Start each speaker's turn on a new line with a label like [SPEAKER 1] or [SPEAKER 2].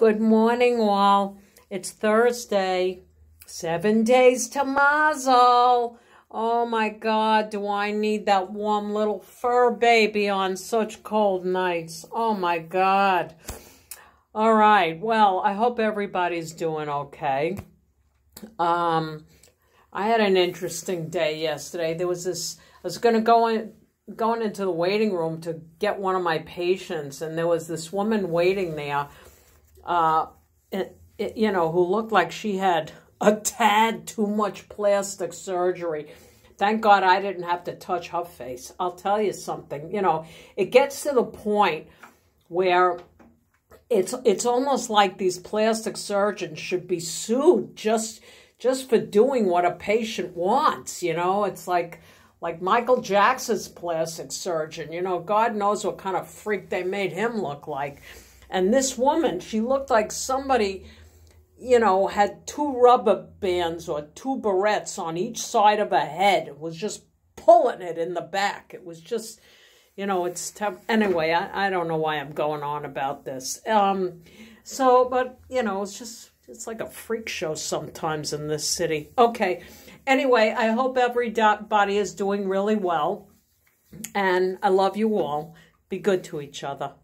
[SPEAKER 1] Good morning, all. It's Thursday. Seven days to Mazel. Oh my God, do I need that warm little fur baby on such cold nights? Oh my God. All right. Well, I hope everybody's doing okay. Um, I had an interesting day yesterday. There was this. I was going to go in, going into the waiting room to get one of my patients, and there was this woman waiting there. Uh, it, it, you know, who looked like she had a tad too much plastic surgery. Thank God I didn't have to touch her face. I'll tell you something. You know, it gets to the point where it's it's almost like these plastic surgeons should be sued just just for doing what a patient wants, you know? It's like like Michael Jackson's plastic surgeon, you know, God knows what kind of freak they made him look like. And this woman, she looked like somebody, you know, had two rubber bands or two barrettes on each side of her head. It was just pulling it in the back. It was just, you know, it's tough. Anyway, I, I don't know why I'm going on about this. Um, so, but, you know, it's just, it's like a freak show sometimes in this city. Okay. Anyway, I hope everybody is doing really well. And I love you all. Be good to each other.